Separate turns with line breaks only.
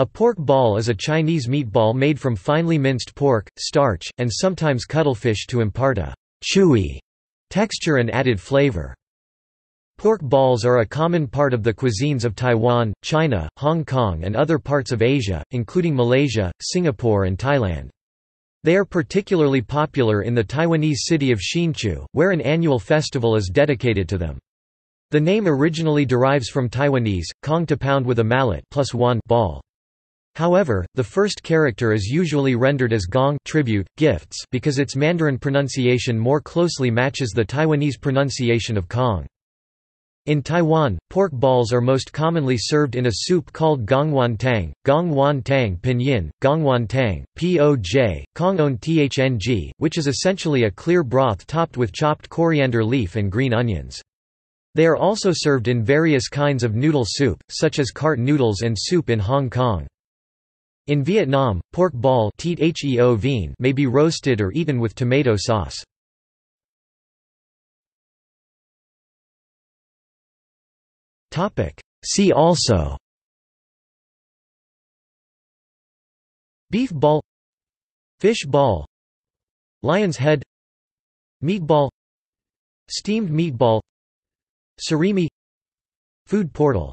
A pork ball is a Chinese meatball made from finely minced pork, starch, and sometimes cuttlefish to impart a chewy texture and added flavor. Pork balls are a common part of the cuisines of Taiwan, China, Hong Kong and other parts of Asia, including Malaysia, Singapore and Thailand. They are particularly popular in the Taiwanese city of Hsinchu, where an annual festival is dedicated to them. The name originally derives from Taiwanese, kong to pound with a mallet plus one ball. However, the first character is usually rendered as gong tribute, gifts because its Mandarin pronunciation more closely matches the Taiwanese pronunciation of kong. In Taiwan, pork balls are most commonly served in a soup called gongwantang, gongwantang pinyin, gongwantang, poj, kong thng, which is essentially a clear broth topped with chopped coriander leaf and green onions. They are also served in various kinds of noodle soup, such as cart noodles and soup in Hong Kong. In Vietnam, pork ball may be roasted or eaten with tomato sauce. See also. Beef ball Fish ball Lion's head Meatball Steamed meatball Surimi Food portal